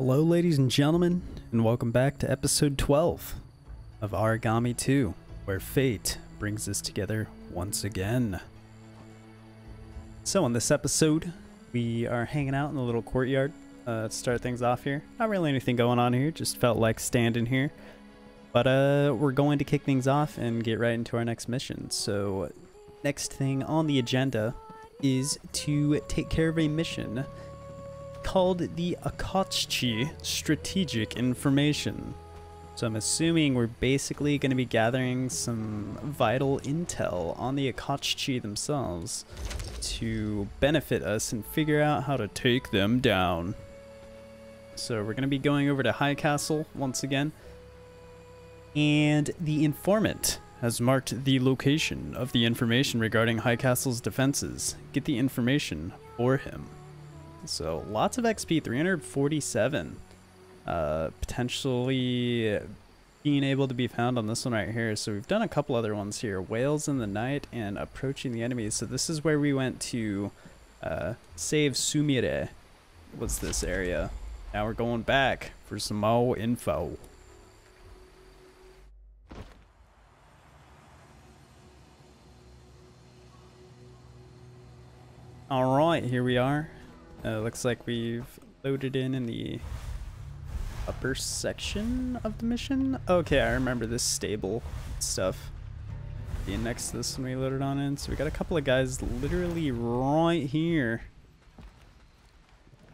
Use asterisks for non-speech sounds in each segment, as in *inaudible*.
Hello, ladies and gentlemen, and welcome back to episode 12 of Aragami 2, where fate brings us together once again. So, in this episode, we are hanging out in the little courtyard uh, to start things off here. Not really anything going on here, just felt like standing here. But uh, we're going to kick things off and get right into our next mission. So, next thing on the agenda is to take care of a mission called the Akatsuchi Strategic Information. So I'm assuming we're basically going to be gathering some vital intel on the Akatsuchi themselves to benefit us and figure out how to take them down. So we're going to be going over to High Castle once again. And the informant has marked the location of the information regarding High Castle's defenses. Get the information for him. So lots of XP, 347. Uh, potentially being able to be found on this one right here. So we've done a couple other ones here. Whales in the night and approaching the enemies. So this is where we went to uh, save Sumire What's this area. Now we're going back for some more info. All right, here we are. Uh, looks like we've loaded in in the upper section of the mission. Okay, I remember this stable stuff being next to this when we loaded on in. So we got a couple of guys literally right here.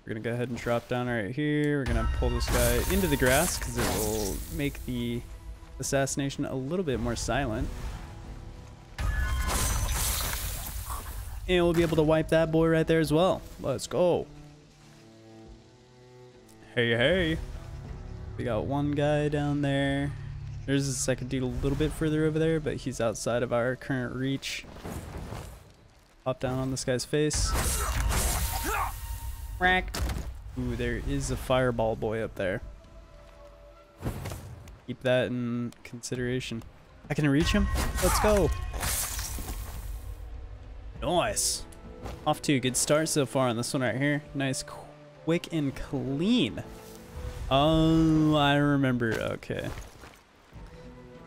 We're gonna go ahead and drop down right here. We're gonna pull this guy into the grass because it will make the assassination a little bit more silent. And we'll be able to wipe that boy right there as well. Let's go. Hey, hey. We got one guy down there. There's a second dude a little bit further over there, but he's outside of our current reach. Pop down on this guy's face. Rack. Ooh, there is a fireball boy up there. Keep that in consideration. I can reach him. Let's go. Nice. Off to a good start so far on this one right here. Nice, quick, and clean. Oh, I remember. Okay.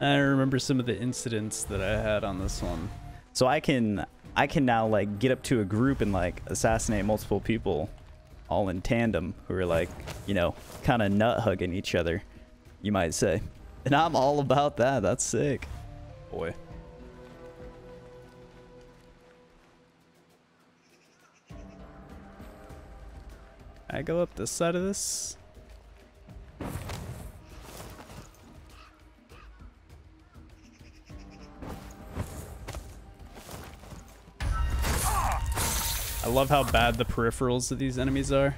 I remember some of the incidents that I had on this one. So I can I can now like get up to a group and like assassinate multiple people all in tandem who are like, you know, kind of nut hugging each other, you might say. And I'm all about that. That's sick. Boy. I go up this side of this. I love how bad the peripherals of these enemies are.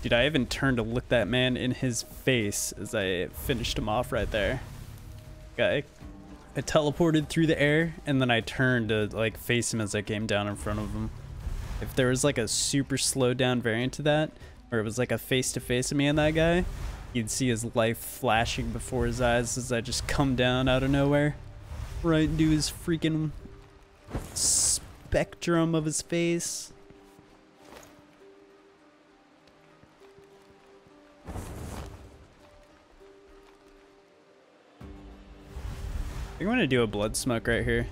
Dude, I even turned to look that man in his face as I finished him off right there. Guy, I teleported through the air and then I turned to like face him as I came down in front of him. If there was like a super slowed down variant to that, where it was like a face to face of me and that guy, you'd see his life flashing before his eyes as I just come down out of nowhere. Right into his freaking spectrum of his face. I'm gonna do a blood smoke right here.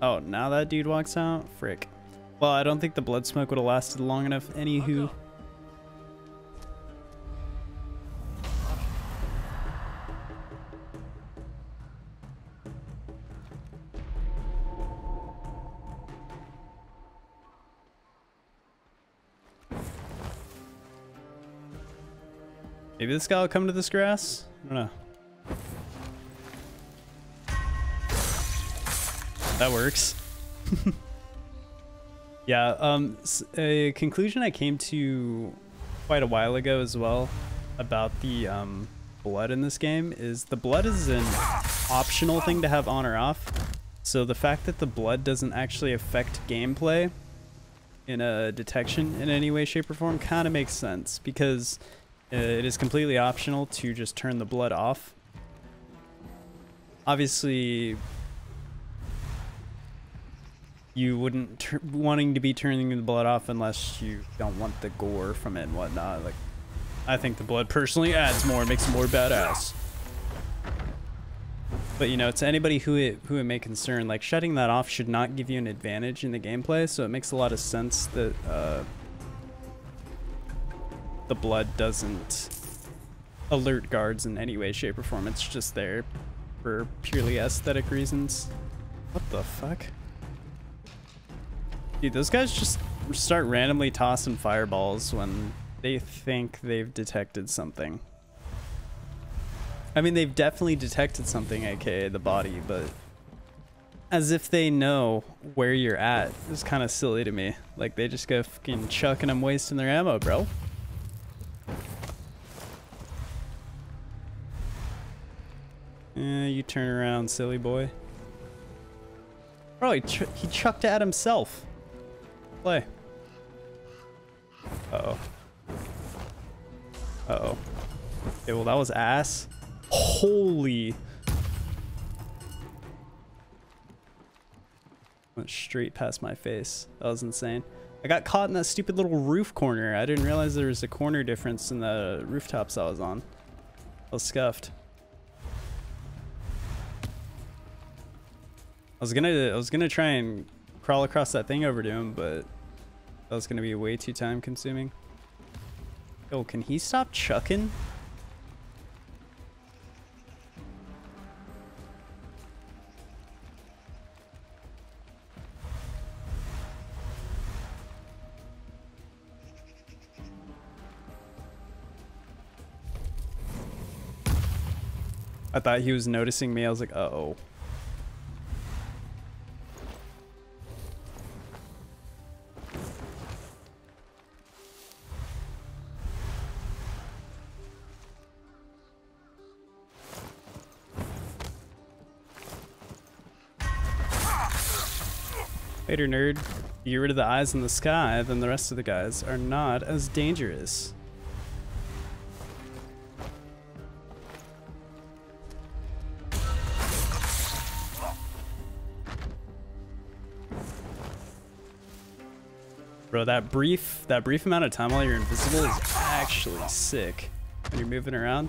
Oh, now that dude walks out? Frick. Well, I don't think the blood smoke would have lasted long enough. Anywho. Maybe this guy will come to this grass? I don't know. That works. *laughs* yeah, um, a conclusion I came to quite a while ago as well about the um, blood in this game is the blood is an optional thing to have on or off. So the fact that the blood doesn't actually affect gameplay in a detection in any way, shape, or form kind of makes sense because it is completely optional to just turn the blood off. Obviously, you wouldn't wanting to be turning the blood off unless you don't want the gore from it and whatnot. Like, I think the blood personally adds more, makes it more badass. But you know, to anybody who it who it may concern, like shutting that off should not give you an advantage in the gameplay. So it makes a lot of sense that uh, the blood doesn't alert guards in any way, shape, or form. It's just there for purely aesthetic reasons. What the fuck? Dude, those guys just start randomly tossing fireballs when they think they've detected something. I mean, they've definitely detected something, aka the body, but as if they know where you're at is kind of silly to me. Like, they just go fucking chucking them, wasting their ammo, bro. Yeah, you turn around, silly boy. Bro, he, ch he chucked at himself. Play. Uh-oh. Uh-oh. Okay, well, that was ass. Holy. Went straight past my face. That was insane. I got caught in that stupid little roof corner. I didn't realize there was a corner difference in the rooftops I was on. I was scuffed. I was gonna I was gonna try and crawl across that thing over to him, but that was gonna be way too time consuming. Oh, can he stop chucking? I thought he was noticing me. I was like, uh oh. Later, nerd. You get rid of the eyes in the sky, then the rest of the guys are not as dangerous. Bro, that brief that brief amount of time while you're invisible is actually sick when you're moving around.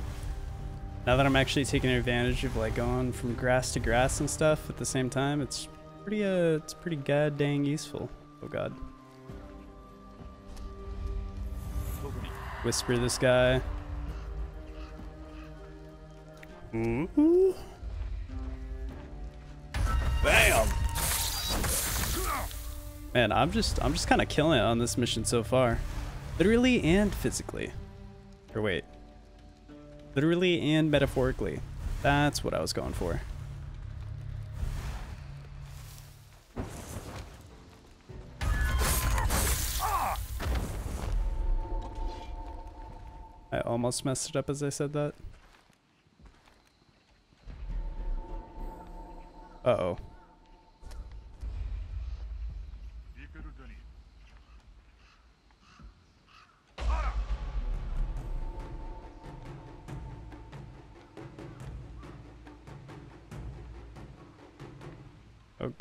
Now that I'm actually taking advantage of like going from grass to grass and stuff at the same time, it's pretty uh it's pretty god dang useful. Oh god. Whisper this guy. Bam! Man, I'm just I'm just kind of killing it on this mission so far. Literally and physically. Or wait. Literally and metaphorically. That's what I was going for. I almost messed it up as I said that. Uh-oh.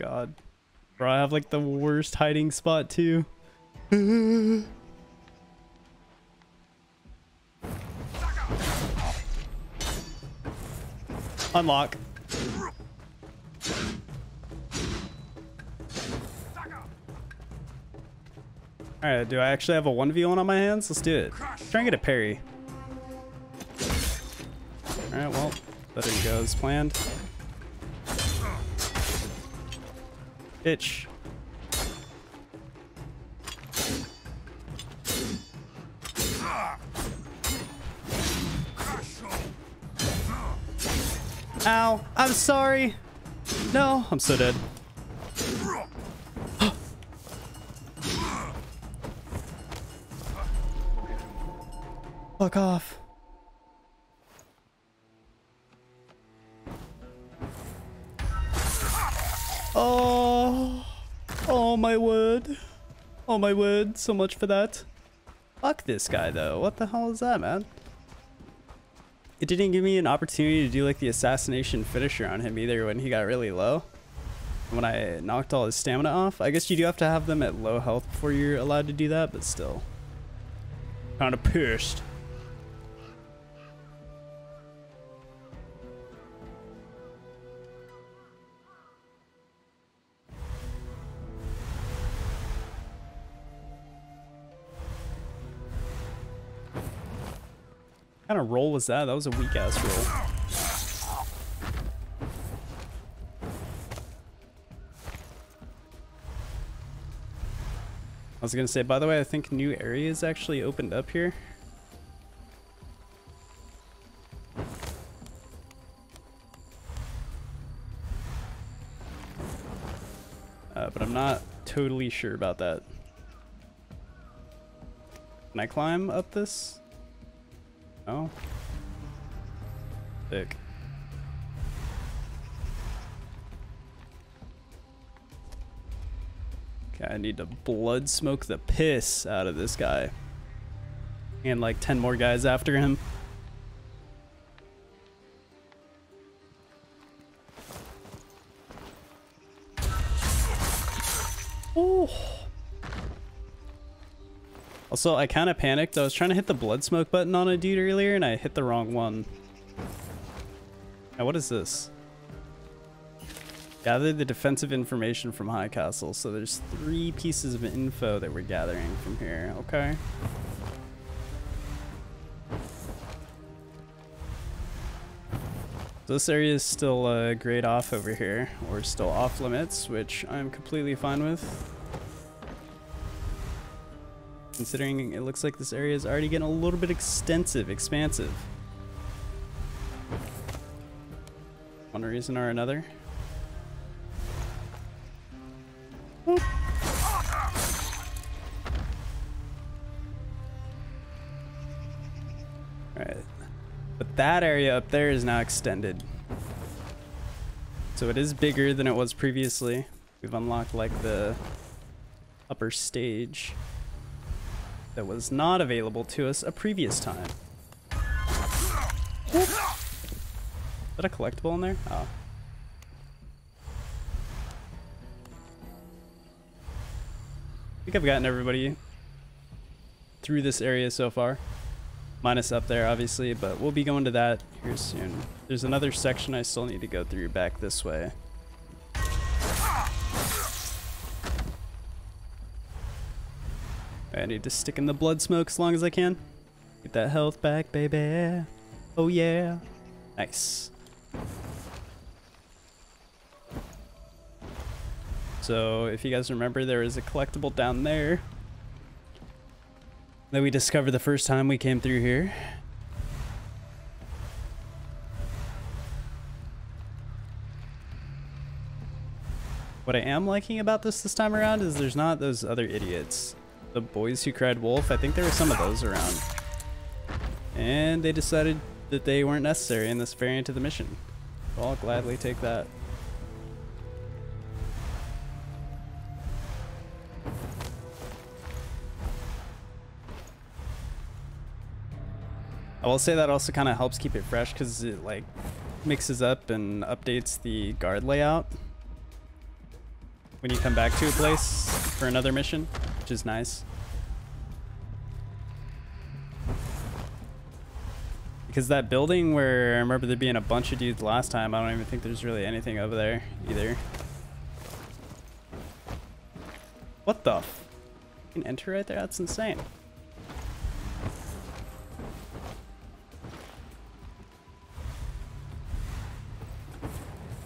God. Bro, I have like the worst hiding spot too. *laughs* Unlock. Alright, do I actually have a 1v1 on my hands? Let's do it. Try and get a parry. Alright, well, that didn't go as planned. Itch. Ow, I'm sorry. No, I'm so dead. *gasps* Fuck off. Oh my word, so much for that. Fuck this guy though. What the hell is that, man? It didn't give me an opportunity to do like the assassination finisher on him either when he got really low. When I knocked all his stamina off. I guess you do have to have them at low health before you're allowed to do that, but still. Kind of pissed. Kind of roll was that? That was a weak ass roll. I was gonna say, by the way, I think new areas actually opened up here. Uh, but I'm not totally sure about that. Can I climb up this? Oh. Sick. Okay, I need to blood smoke the piss out of this guy. And like 10 more guys after him. Also, I kind of panicked. I was trying to hit the blood smoke button on a dude earlier and I hit the wrong one. Now, what is this? Gather the defensive information from High Castle. So there's three pieces of info that we're gathering from here. Okay. This area is still uh, grayed off over here, or still off limits, which I'm completely fine with considering it looks like this area is already getting a little bit extensive, expansive. One reason or another. Alright. But that area up there is now extended. So it is bigger than it was previously. We've unlocked like the upper stage that was not available to us a previous time. Is that a collectible in there? Oh. I think I've gotten everybody through this area so far. Minus up there, obviously, but we'll be going to that here soon. There's another section I still need to go through back this way. I need to stick in the blood smoke as long as I can. Get that health back, baby. Oh yeah. Nice. So if you guys remember, there is a collectible down there that we discovered the first time we came through here. What I am liking about this this time around is there's not those other idiots the boys who cried wolf. I think there were some of those around. And they decided that they weren't necessary in this variant of the mission. I'll gladly take that. I will say that also kind of helps keep it fresh because it like mixes up and updates the guard layout when you come back to a place for another mission, which is nice. Because that building where I remember there being a bunch of dudes last time, I don't even think there's really anything over there either. What the? You can enter right there? That's insane.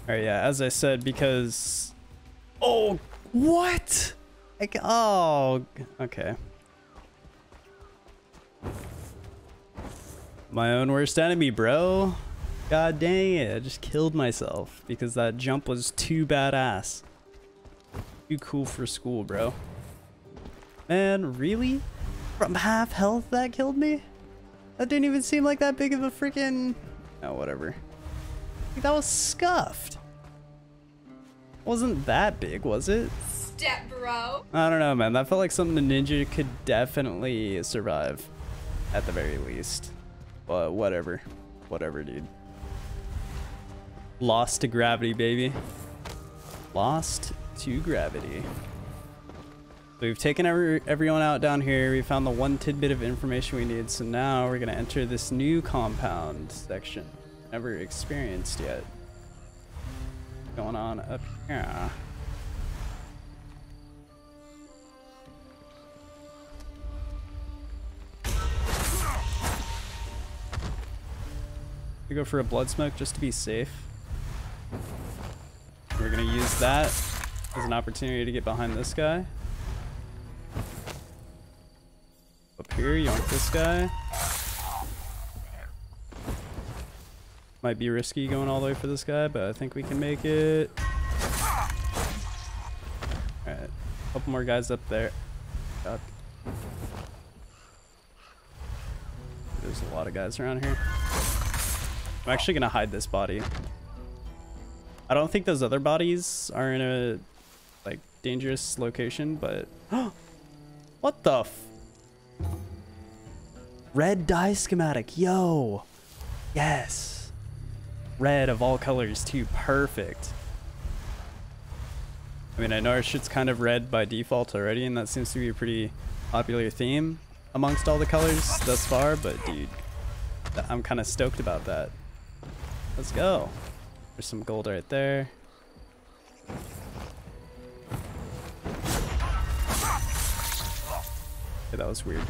Alright, yeah, as I said, because... Oh, what? Like, oh, okay. My own worst enemy, bro. God dang it, I just killed myself because that jump was too badass. Too cool for school, bro. Man, really? From half health that killed me? That didn't even seem like that big of a freaking... Oh, whatever. That was scuffed. Wasn't that big, was it? Bro. I don't know, man. That felt like something a ninja could definitely survive. At the very least. But whatever. Whatever, dude. Lost to gravity, baby. Lost to gravity. We've taken every, everyone out down here. We found the one tidbit of information we need. So now we're going to enter this new compound section. Never experienced yet. Going on up here. We go for a blood smoke just to be safe. We're gonna use that as an opportunity to get behind this guy. Up here, yoink this guy. Might be risky going all the way for this guy, but I think we can make it. Alright, a couple more guys up there. God. There's a lot of guys around here. I'm actually gonna hide this body. I don't think those other bodies are in a like dangerous location, but *gasps* what the f red dye schematic, yo, yes, red of all colors too, perfect. I mean, I know our shit's kind of red by default already, and that seems to be a pretty popular theme amongst all the colors thus far, but dude, I'm kind of stoked about that. Let's go. There's some gold right there. That was weird.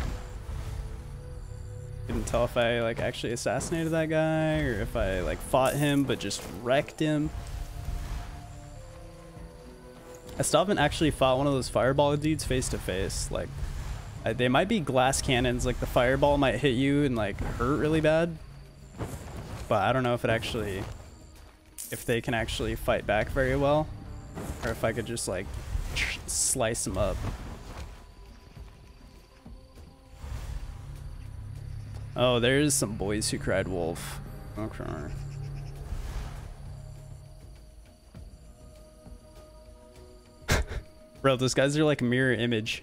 Couldn't tell if I like actually assassinated that guy or if I like fought him but just wrecked him. I still haven't actually fought one of those fireball dudes face to face. Like, they might be glass cannons. Like the fireball might hit you and like hurt really bad. But I don't know if it actually, if they can actually fight back very well, or if I could just like slice them up. Oh, there's some boys who cried wolf. Okay. *laughs* Bro, those guys are like a mirror image.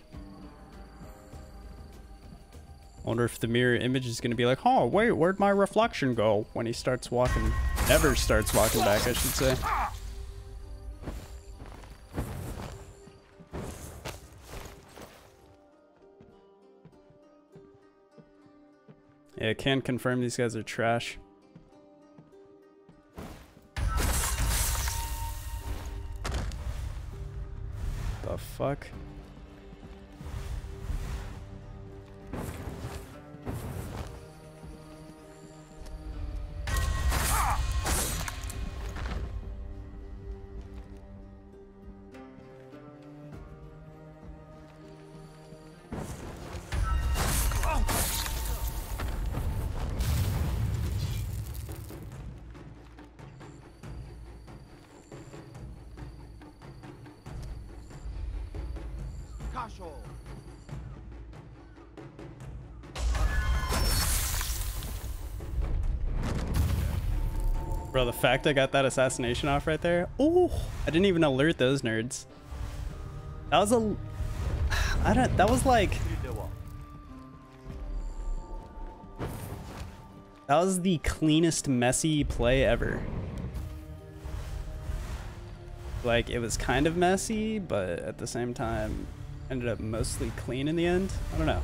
Wonder if the mirror image is going to be like, oh, wait, where'd my reflection go? When he starts walking, never starts walking back, I should say. Yeah, can confirm these guys are trash. The fuck? Bro, the fact I got that assassination off right there. Oh, I didn't even alert those nerds. That was a... I don't... That was like... That was the cleanest messy play ever. Like, it was kind of messy, but at the same time, ended up mostly clean in the end. I don't know.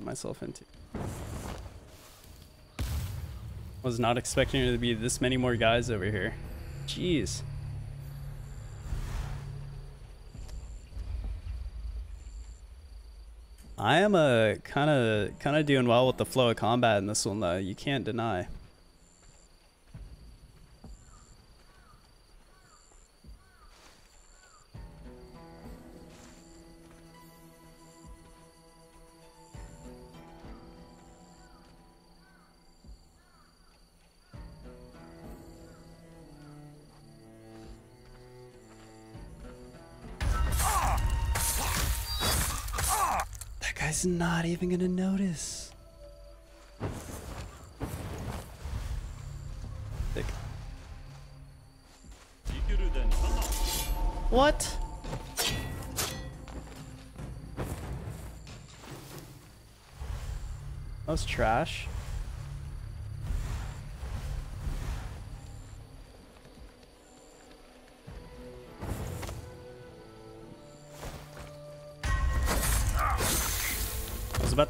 Gotten myself into? Was not expecting there to be this many more guys over here. Jeez. I am uh, a kind of kind of doing well with the flow of combat in this one though. You can't deny. Not even gonna notice. Sick. What? That was trash.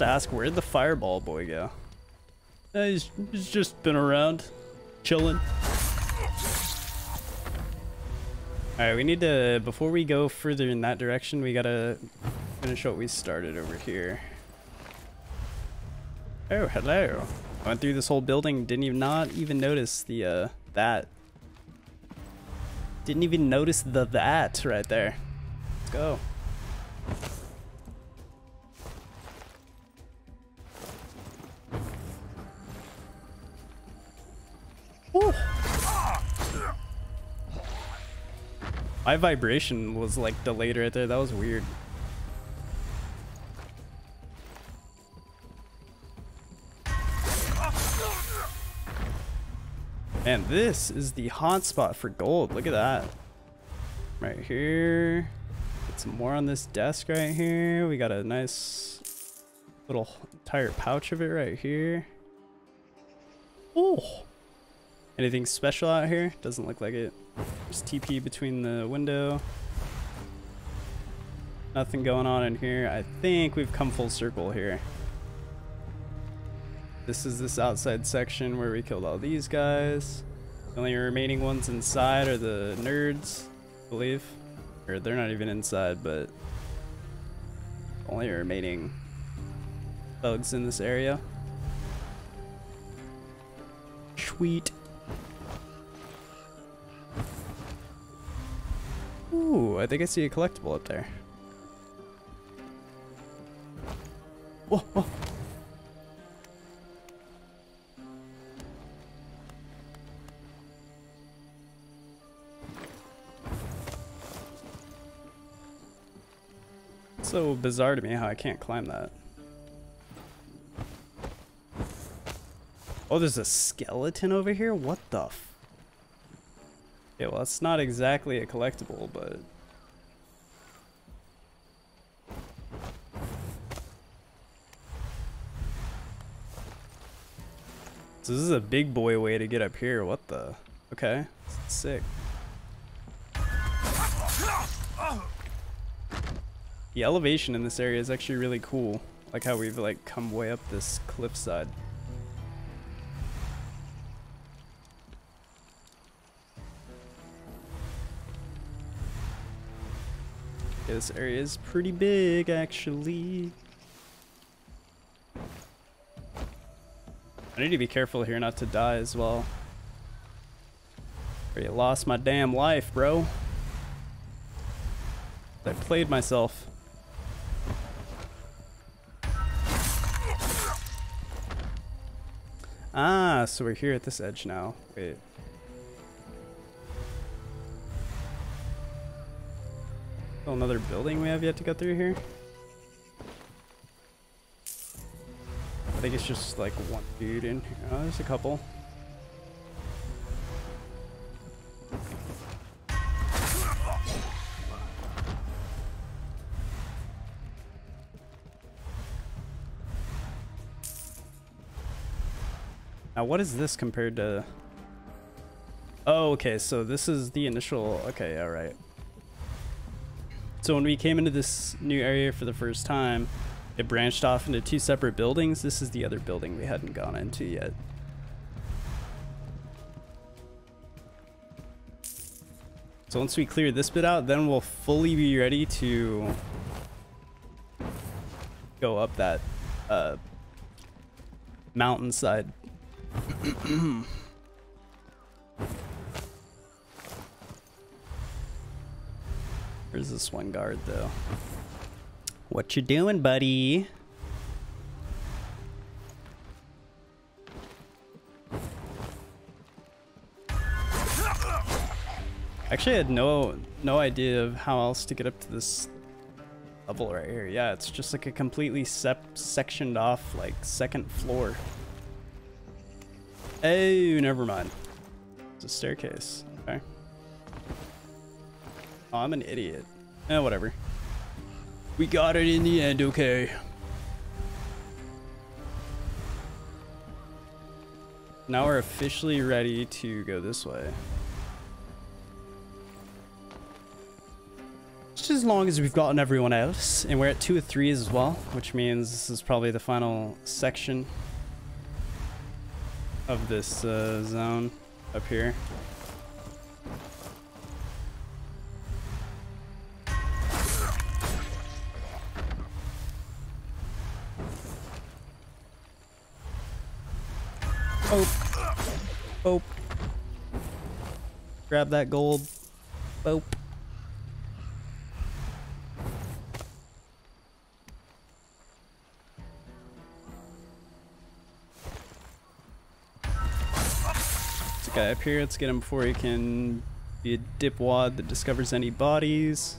To ask, where'd the fireball boy go? Uh, he's, he's just been around, chilling. Alright, we need to, before we go further in that direction, we gotta finish what we started over here. Oh, hello. Went through this whole building, didn't even not even notice the, uh, that. Didn't even notice the that right there. Let's go. My vibration was like delayed right there. That was weird. And this is the hotspot for gold. Look at that. Right here. Get some more on this desk right here. We got a nice little entire pouch of it right here. Oh. Anything special out here? Doesn't look like it. Just TP between the window. Nothing going on in here. I think we've come full circle here. This is this outside section where we killed all these guys. The only remaining ones inside are the nerds, I believe. Or they're not even inside, but only remaining bugs in this area. Sweet. I think I see a collectible up there. Whoa, whoa. so bizarre to me how I can't climb that. Oh, there's a skeleton over here? What the f- Yeah, well, it's not exactly a collectible, but... So this is a big boy way to get up here. What the? Okay, sick. The elevation in this area is actually really cool. Like how we've like come way up this cliffside. Okay, this area is pretty big actually. I need to be careful here not to die as well. You lost my damn life, bro. I played myself. Ah, so we're here at this edge now. Wait. Oh, another building we have yet to go through here? I think it's just like one dude in here. Oh, there's a couple. Now, what is this compared to... Oh, okay, so this is the initial... Okay, alright. So when we came into this new area for the first time, it branched off into two separate buildings. This is the other building we hadn't gone into yet. So once we clear this bit out, then we'll fully be ready to go up that uh, mountainside. *clears throat* Where's this one guard though? What you doing, buddy? Actually, I had no no idea of how else to get up to this level right here. Yeah, it's just like a completely sep sectioned off, like, second floor. Oh, never mind. It's a staircase. Okay. Oh, I'm an idiot. Eh, whatever. We got it in the end, okay. Now we're officially ready to go this way. Just as long as we've gotten everyone else, and we're at two of three as well, which means this is probably the final section of this uh, zone up here. Grab that gold. Boop. A guy up here. Let's get him before he can be a dipwad that discovers any bodies.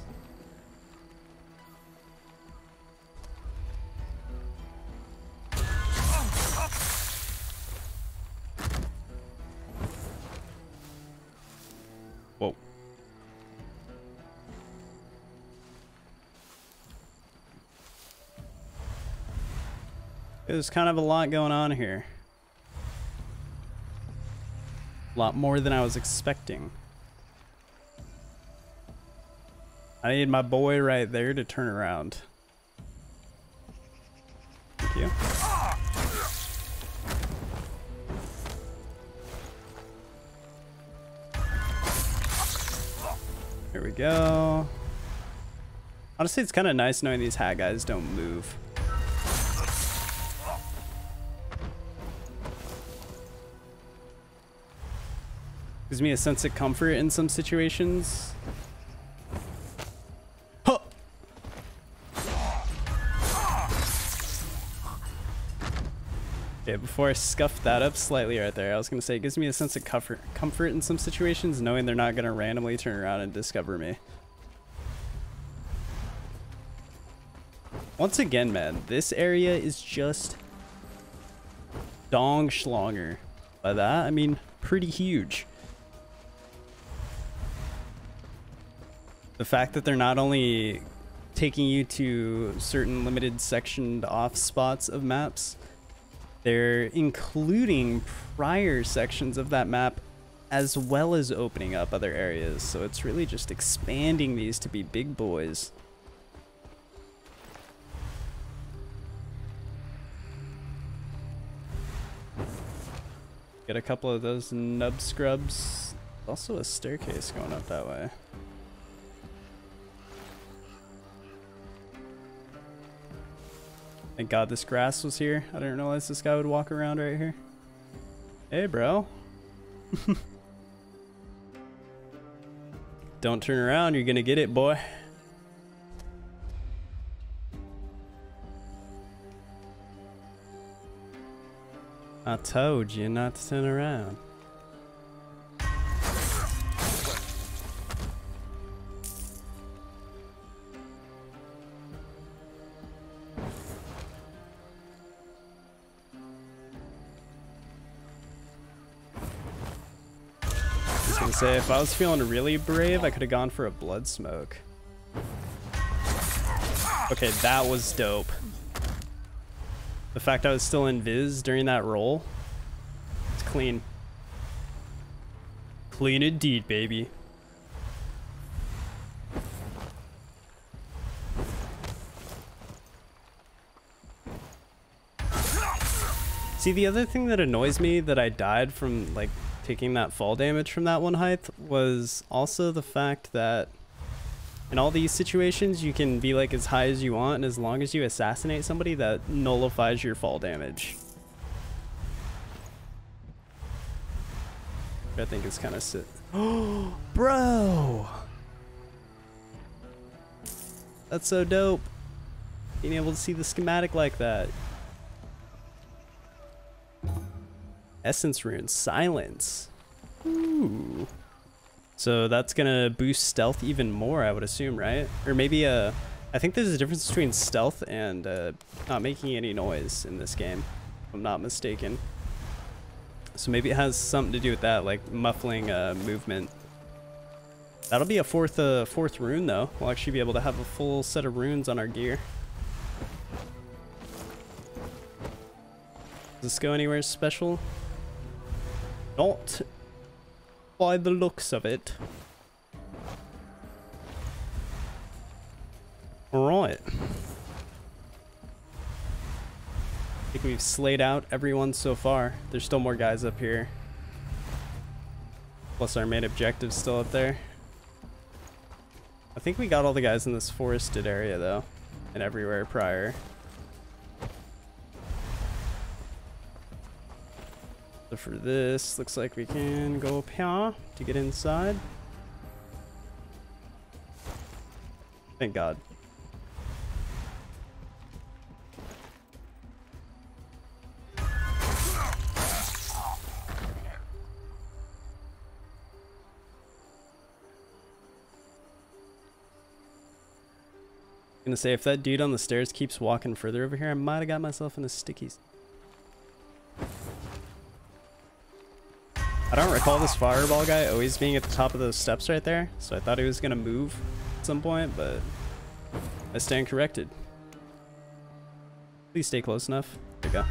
There's kind of a lot going on here. A lot more than I was expecting. I need my boy right there to turn around. Thank you. There we go. Honestly, it's kind of nice knowing these hat guys don't move. Gives me a sense of comfort in some situations. Huh. Okay, before I scuffed that up slightly right there, I was gonna say it gives me a sense of comfort, comfort in some situations, knowing they're not gonna randomly turn around and discover me. Once again, man, this area is just dong schlonger. By that, I mean pretty huge. The fact that they're not only taking you to certain limited sectioned off spots of maps, they're including prior sections of that map as well as opening up other areas. So it's really just expanding these to be big boys. Get a couple of those nub scrubs. Also a staircase going up that way. Thank God this grass was here. I didn't realize this guy would walk around right here. Hey, bro. *laughs* Don't turn around, you're gonna get it, boy. I told you not to turn around. Say, if I was feeling really brave, I could have gone for a blood smoke. Okay, that was dope. The fact I was still in Viz during that roll, it's clean. Clean indeed, baby. See, the other thing that annoys me that I died from, like, taking that fall damage from that one height was also the fact that in all these situations, you can be like as high as you want, and as long as you assassinate somebody, that nullifies your fall damage. I think it's kind of sit. Oh, *gasps* bro! That's so dope. Being able to see the schematic like that. Essence rune, silence. Ooh. So that's gonna boost stealth even more, I would assume, right? Or maybe a I think there's a difference between stealth and uh, not making any noise in this game, if I'm not mistaken. So maybe it has something to do with that, like muffling uh, movement. That'll be a fourth uh, fourth rune though. We'll actually be able to have a full set of runes on our gear. Does this go anywhere special? Not by the looks of it. Alright. I think we've slayed out everyone so far. There's still more guys up here. Plus our main objective's still up there. I think we got all the guys in this forested area though. And everywhere prior. So for this, looks like we can go up here to get inside. Thank God. gonna say if that dude on the stairs keeps walking further over here, I might have got myself in a stickies. I don't recall this fireball guy always being at the top of those steps right there, so I thought he was gonna move at some point, but I stand corrected. Please stay close enough. There we go.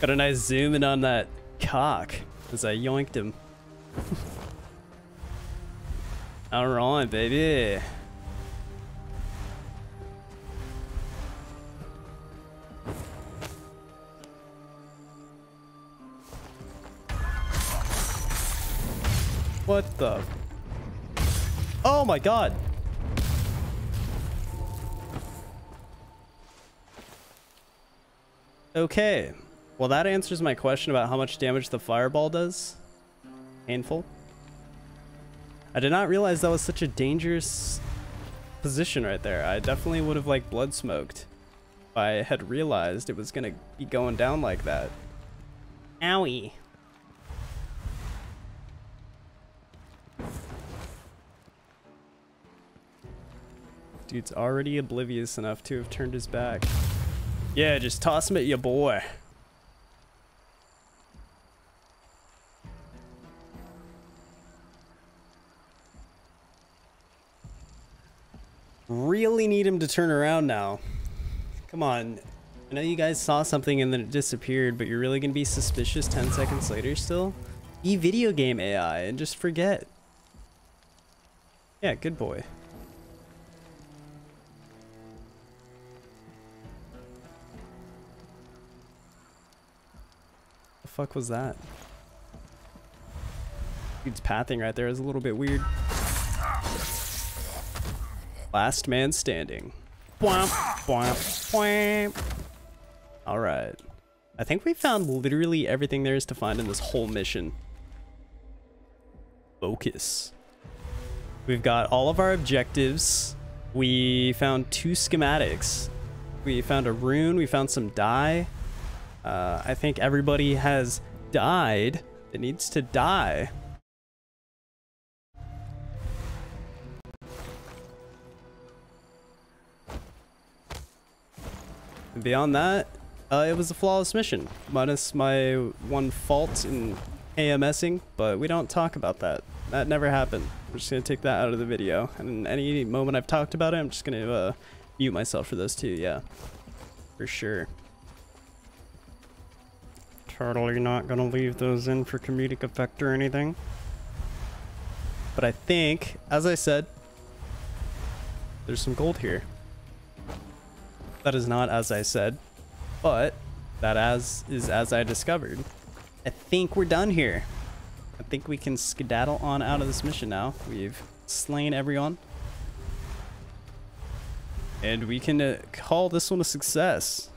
Got a nice zoom in on that cock as I yoinked him. *laughs* Alright, baby. What the? Oh my god. Okay. Well, that answers my question about how much damage the fireball does. Painful. I did not realize that was such a dangerous position right there. I definitely would have like blood smoked if I had realized it was gonna be going down like that. Owie. Dude's already oblivious enough to have turned his back. Yeah, just toss him at your boy. Really need him to turn around now. Come on. I know you guys saw something and then it disappeared, but you're really going to be suspicious 10 seconds later still? Be video game AI and just forget. Yeah, good boy. Fuck was that? Dude's pathing right there is a little bit weird. Last man standing. Bwomp, bwomp, bwomp. All right. I think we found literally everything there is to find in this whole mission. Focus. We've got all of our objectives. We found two schematics. We found a rune. We found some dye. Uh, I think everybody has died that needs to die. And beyond that, uh, it was a flawless mission, minus my one fault in AMSing, but we don't talk about that. That never happened. I'm just going to take that out of the video. And any moment I've talked about it, I'm just going to uh, mute myself for those two, yeah. For sure totally not gonna leave those in for comedic effect or anything. But I think, as I said, there's some gold here. That is not as I said, but that as is as I discovered. I think we're done here. I think we can skedaddle on out of this mission now. We've slain everyone. And we can uh, call this one a success.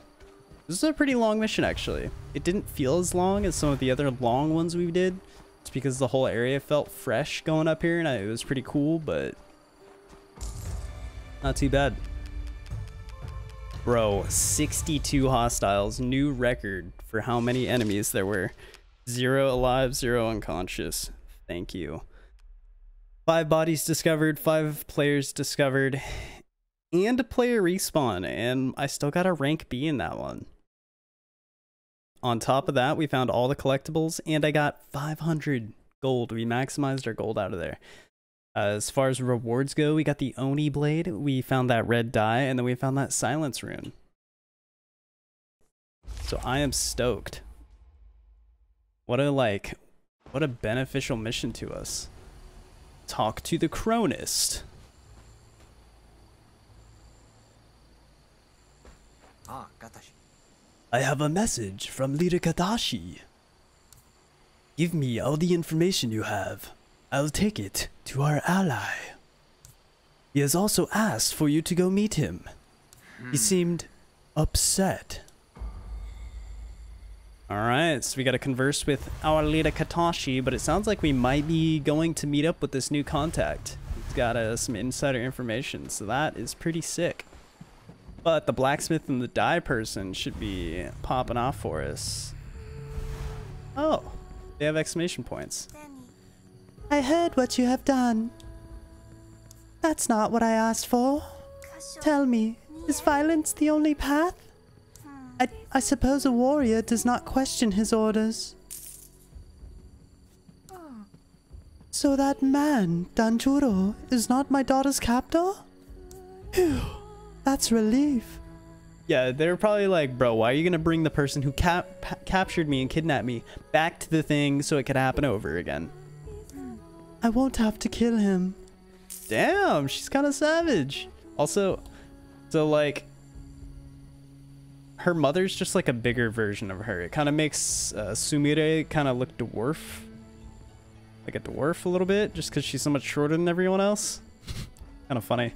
This is a pretty long mission, actually. It didn't feel as long as some of the other long ones we did. It's because the whole area felt fresh going up here, and it was pretty cool, but not too bad. Bro, 62 hostiles, new record for how many enemies there were. Zero alive, zero unconscious. Thank you. Five bodies discovered, five players discovered, and a player respawn, and I still got a rank B in that one. On top of that, we found all the collectibles, and I got 500 gold. We maximized our gold out of there. Uh, as far as rewards go, we got the Oni blade, we found that red dye, and then we found that silence rune. So I am stoked. What a like, what a beneficial mission to us. Talk to the Chronist. Ah. I have a message from leader Katashi. Give me all the information you have. I'll take it to our ally. He has also asked for you to go meet him. He seemed upset. Alright, so we gotta converse with our leader Katashi, but it sounds like we might be going to meet up with this new contact. He's got uh, some insider information, so that is pretty sick. But the blacksmith and the dye person should be popping off for us. Oh, they have exclamation points. I heard what you have done. That's not what I asked for. Tell me, is violence the only path? I, I suppose a warrior does not question his orders. So that man, Danjuro, is not my daughter's captor? Phew, that's relief. Yeah, they're probably like, bro, why are you gonna bring the person who cap- captured me and kidnapped me back to the thing so it could happen over again? I won't have to kill him. Damn, she's kind of savage. Also, so like, her mother's just like a bigger version of her. It kind of makes uh, Sumire kind of look dwarf, like a dwarf a little bit, just because she's so much shorter than everyone else. *laughs* kind of funny.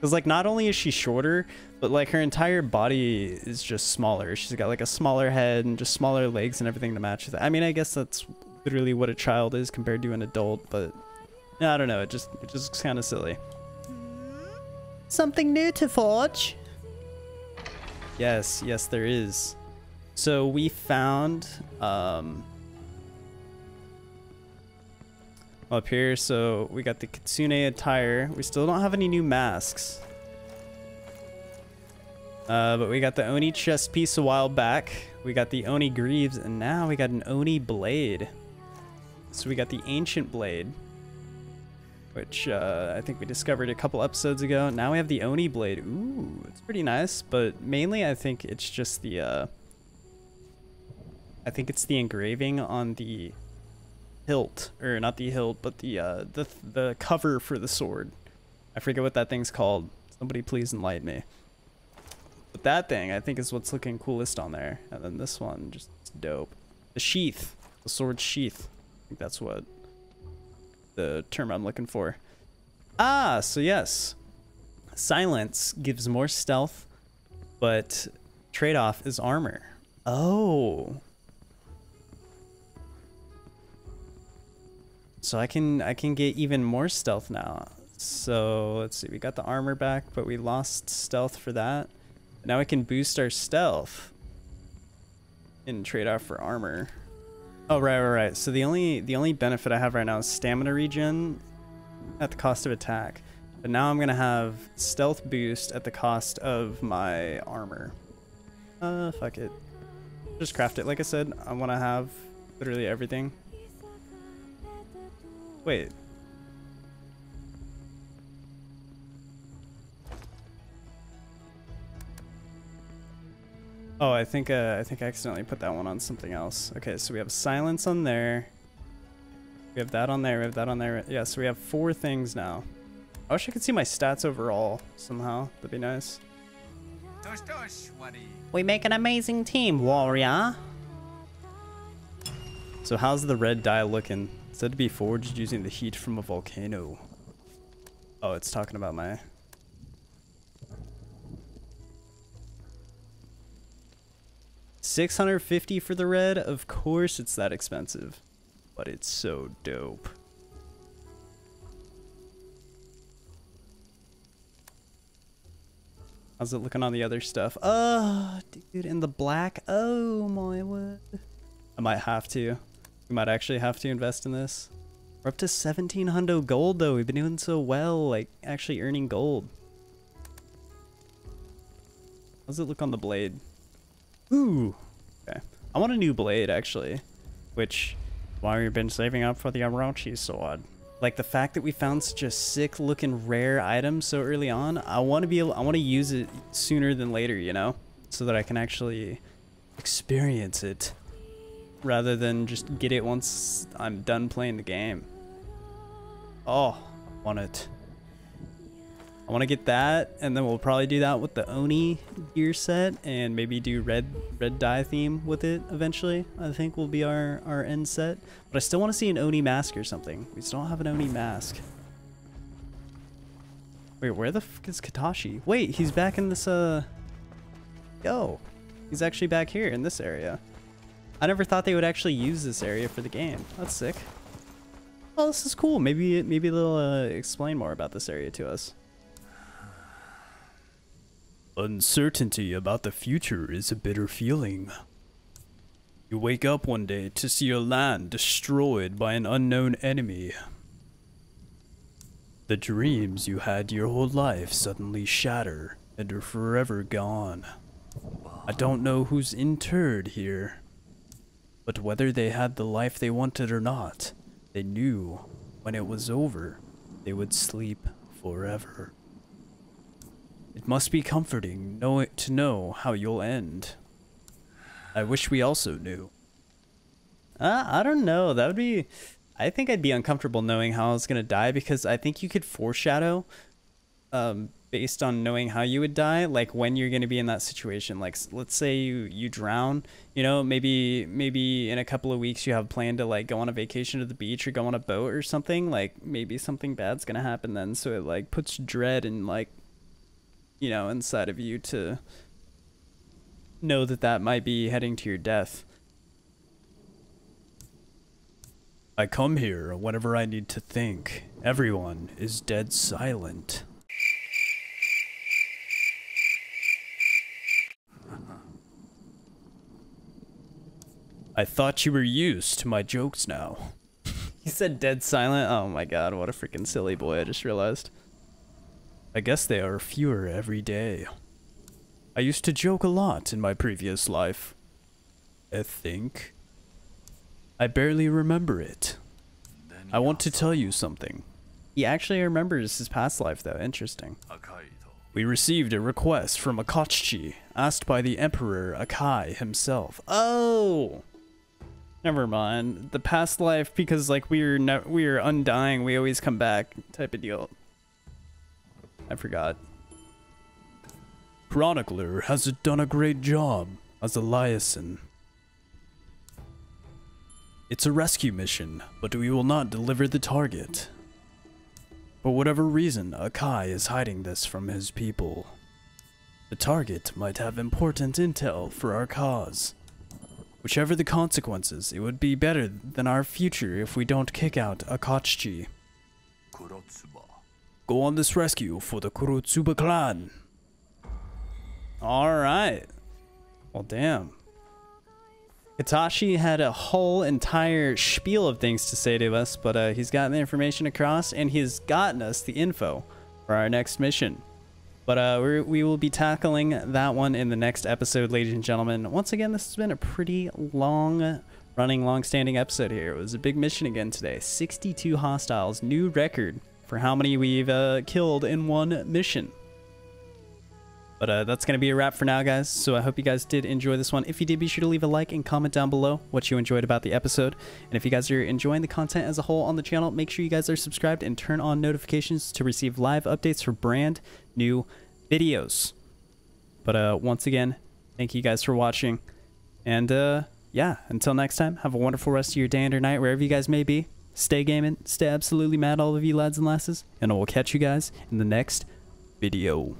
Because like not only is she shorter, but like her entire body is just smaller. She's got like a smaller head and just smaller legs and everything to match that. I mean, I guess that's literally what a child is compared to an adult, but I don't know. It just it just kind of silly. Something new to forge. Yes, yes, there is. So we found um, up here. So we got the Kitsune attire. We still don't have any new masks. Uh, but we got the Oni chest piece a while back. We got the Oni greaves, and now we got an Oni blade. So we got the ancient blade, which uh, I think we discovered a couple episodes ago. Now we have the Oni blade. Ooh, it's pretty nice, but mainly I think it's just the. Uh, I think it's the engraving on the hilt, or not the hilt, but the uh, the the cover for the sword. I forget what that thing's called. Somebody please enlighten me. But that thing, I think, is what's looking coolest on there. And then this one, just dope. The sheath, the sword sheath. I think that's what the term I'm looking for. Ah, so yes. Silence gives more stealth, but trade-off is armor. Oh. So I can I can get even more stealth now. So let's see, we got the armor back, but we lost stealth for that. Now we can boost our stealth in trade-off for armor. Oh right, right, right. So the only the only benefit I have right now is stamina regen at the cost of attack. But now I'm gonna have stealth boost at the cost of my armor. Uh, fuck it. Just craft it. Like I said, I want to have literally everything. Wait. Oh, I think uh, I think I accidentally put that one on something else. Okay, so we have silence on there. We have that on there. We have that on there. Yeah, so we have four things now. I wish I could see my stats overall somehow. That'd be nice. Tosh tosh, Wadi. We make an amazing team, warrior. So how's the red dye looking? Said to be forged using the heat from a volcano. Oh, it's talking about my... Six hundred fifty for the red. Of course, it's that expensive, but it's so dope. How's it looking on the other stuff? Oh, dude, in the black. Oh my word. I might have to. We might actually have to invest in this. We're up to 17 hundo gold though. We've been doing so well, like actually earning gold. How's it look on the blade? Ooh. Okay. I want a new blade actually, which why we've been saving up for the Orochi sword. Like the fact that we found such a sick looking rare item so early on, I want to be able, I want to use it sooner than later, you know, so that I can actually experience it rather than just get it once I'm done playing the game. Oh, I want it. I want to get that, and then we'll probably do that with the Oni gear set, and maybe do red red dye theme with it eventually. I think will be our our end set. But I still want to see an Oni mask or something. We still don't have an Oni mask. Wait, where the fuck is Katashi? Wait, he's back in this uh. Yo, he's actually back here in this area. I never thought they would actually use this area for the game. That's sick. Oh, this is cool. Maybe maybe they'll uh, explain more about this area to us. Uncertainty about the future is a bitter feeling. You wake up one day to see your land destroyed by an unknown enemy. The dreams you had your whole life suddenly shatter and are forever gone. I don't know who's interred here, but whether they had the life they wanted or not, they knew when it was over, they would sleep forever. It must be comforting know to know how you'll end. I wish we also knew. Uh, I don't know. That would be. I think I'd be uncomfortable knowing how I was gonna die because I think you could foreshadow, um, based on knowing how you would die, like when you're gonna be in that situation. Like, let's say you you drown. You know, maybe maybe in a couple of weeks you have planned to like go on a vacation to the beach or go on a boat or something. Like maybe something bad's gonna happen then, so it like puts dread and like you know, inside of you to know that that might be heading to your death. I come here whenever I need to think. Everyone is dead silent. I thought you were used to my jokes now. *laughs* he said dead silent? Oh my god, what a freaking silly boy, I just realized. I guess they are fewer every day. I used to joke a lot in my previous life. I think. I barely remember it. I want to tell you something. He actually remembers his past life though, interesting. We received a request from Akatsuchi, asked by the Emperor Akai himself. Oh! Never mind. The past life, because like we're we're undying, we always come back type of deal. I forgot. Chronicler has done a great job as a liaison. It's a rescue mission, but we will not deliver the target. For whatever reason, Akai is hiding this from his people. The target might have important intel for our cause. Whichever the consequences, it would be better than our future if we don't kick out Akatsuchi. Go on this rescue for the Kurotsuba clan. Alright. Well, damn. Katashi had a whole entire spiel of things to say to us, but uh, he's gotten the information across and he's gotten us the info for our next mission. But uh, we will be tackling that one in the next episode, ladies and gentlemen. Once again, this has been a pretty long running, long standing episode here. It was a big mission again today 62 hostiles, new record for how many we've uh, killed in one mission. But uh, that's going to be a wrap for now, guys. So I hope you guys did enjoy this one. If you did, be sure to leave a like and comment down below what you enjoyed about the episode. And if you guys are enjoying the content as a whole on the channel, make sure you guys are subscribed and turn on notifications to receive live updates for brand new videos. But uh, once again, thank you guys for watching. And uh, yeah, until next time, have a wonderful rest of your day and or night, wherever you guys may be. Stay gaming, stay absolutely mad, all of you lads and lasses, and I will catch you guys in the next video.